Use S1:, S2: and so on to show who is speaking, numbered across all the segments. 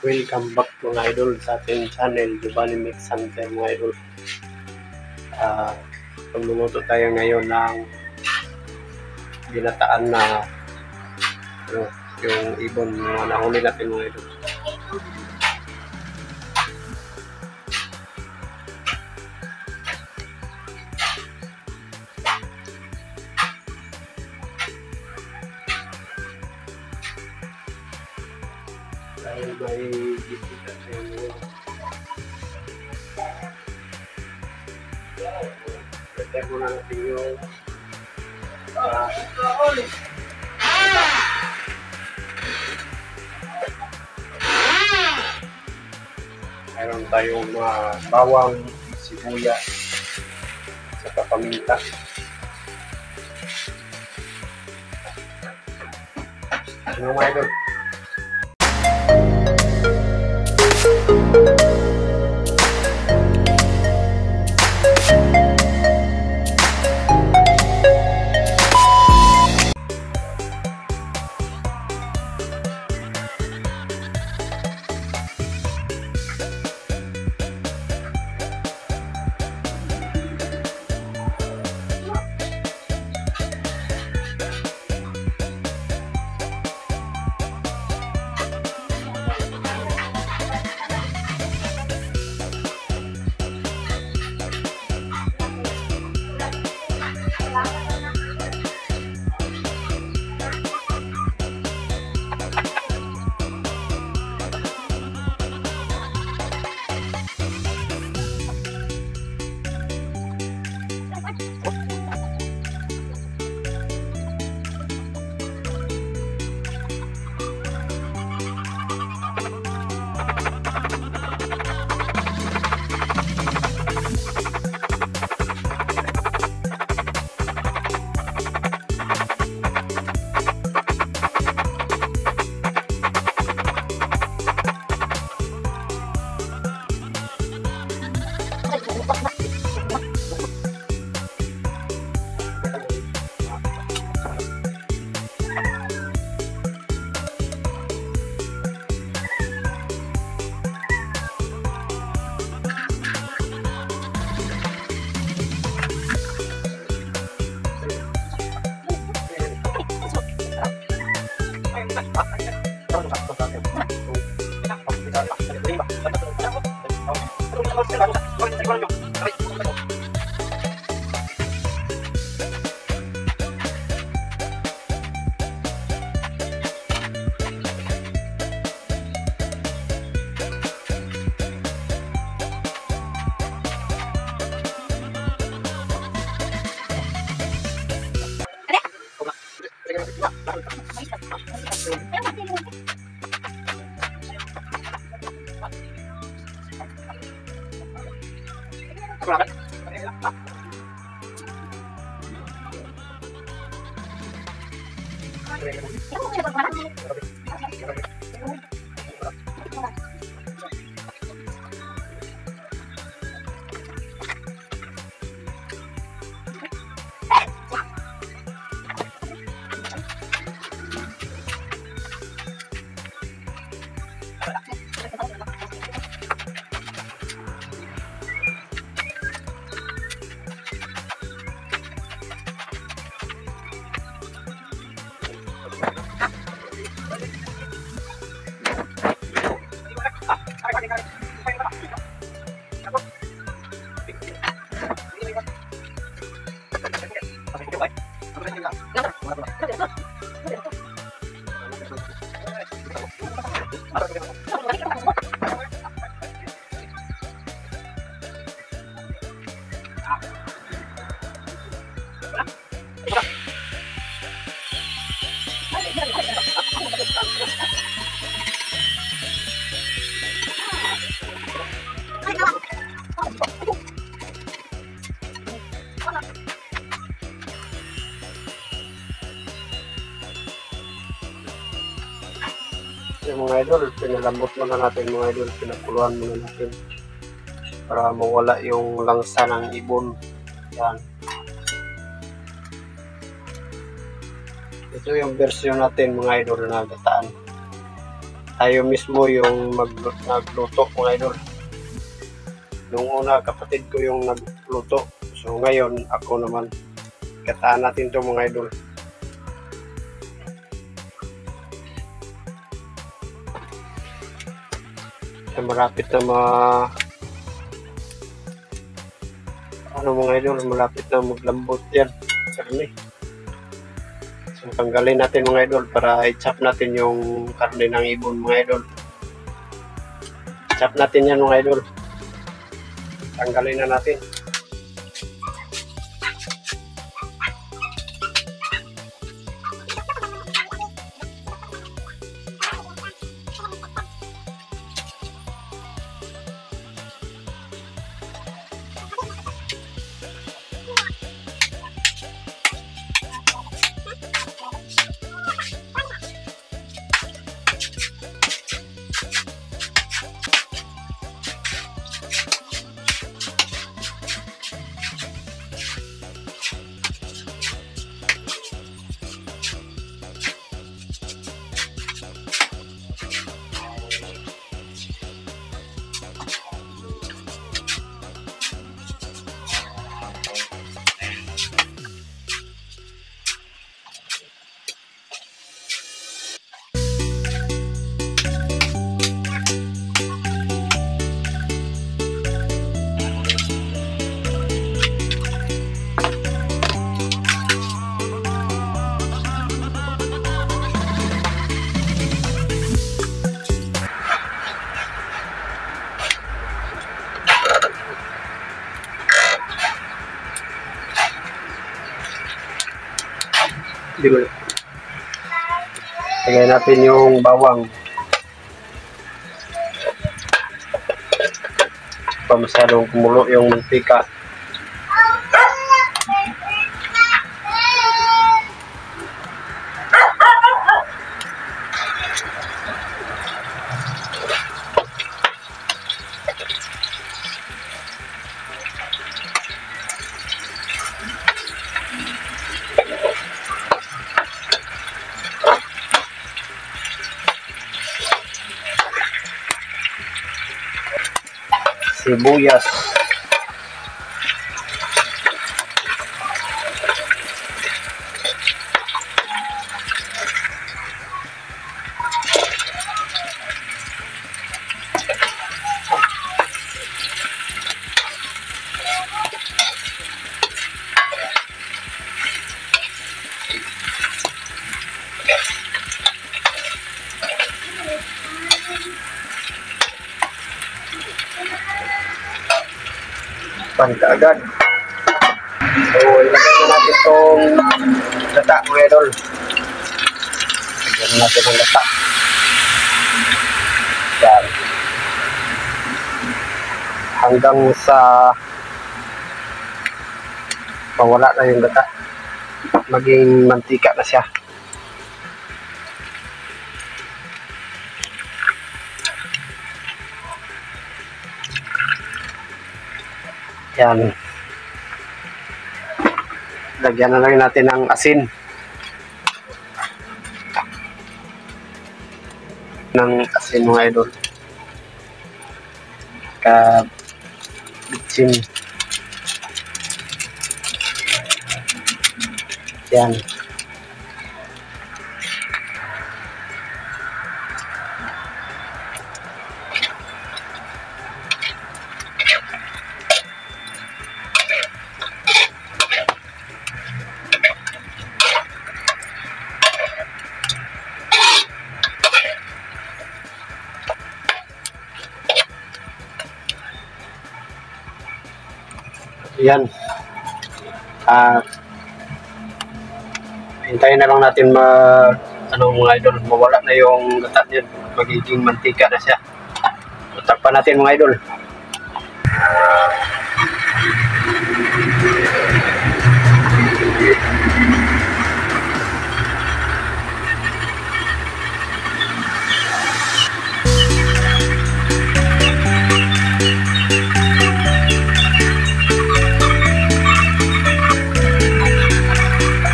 S1: Welcome back mga idol sa ating channel, Giovanni Mix Hunter mga idol. Uh, pagluluto tayo ngayon ng binataan na ano, yung ibon na nahuli natin mga idol. Dahil may bisita sa inyo. Prepare muna natin yung uh, mayroon tayong mga bawang, sibuyas, sa paminta. Ano mga idol? Right. Yung mga idol, pinalambot muna natin mga idol, pinakuluan muna natin para mawala yung langsa ng ibon. Yan. Ito yung version natin mga idol na gataan. tayo mismo yung mag, nagluto mga idol. Nung una kapatid ko yung nagluto. So ngayon ako naman. Kataan natin to mga idol. So, malapit na ma ano mga idol, malapit na maglambot yan. Karne. So, tanggalin natin mga idol para i-chop natin yung karne ng ibon mga idol. Chop natin yan mga idol. Tanggalin na natin. Di ba? Lagay natin yung bawang. Pa masyadong kumulo yung mantika. Sibuyas. Pan kaagad. So, ilagay na natin itong data mga idol. Lagyan na natin ang data. Yan. Hanggang sa mawala na yung data. Maging mantika na siya. Yan. Lagyan na lang natin ng asin. ng asin mga idol. Ka bitsin. Yan. Yan. At hintayin na lang natin ma ano mga idol, mawala na yung gata niyan. Magiging mantika na siya. Takpan natin mga idol.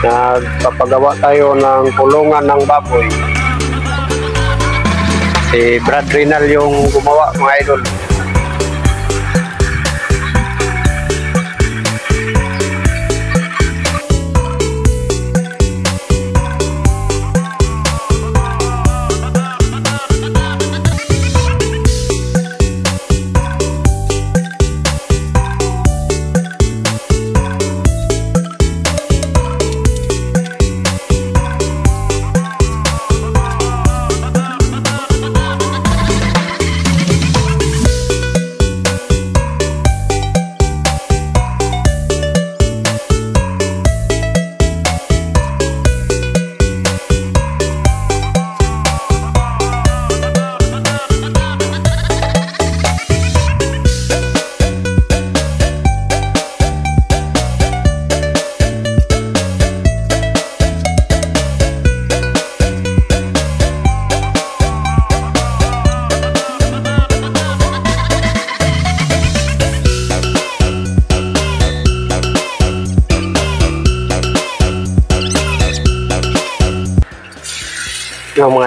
S1: Nagpapagawa tayo ng kulungan ng baboy. Si Brad Rinal yung gumawa mga idol.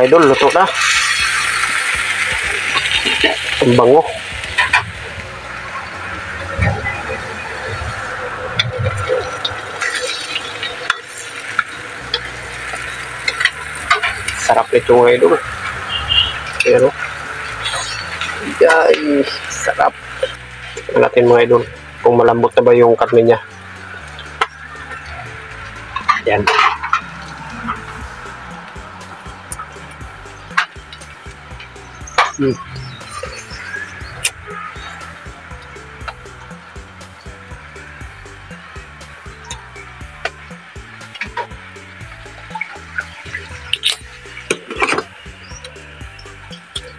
S1: Mga idol, luto na. Ang bango. Sarap nito mga idol. Pero, ay, sarap. Natin mga idol kung malambot na ba yung karne niya. Yan. Hmm.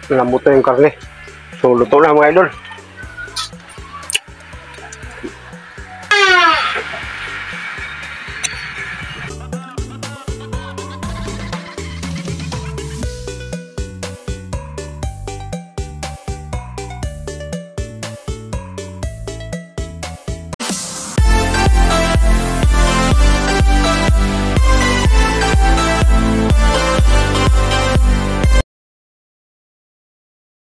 S1: Malambot na yung karne. So, luto na mga idol.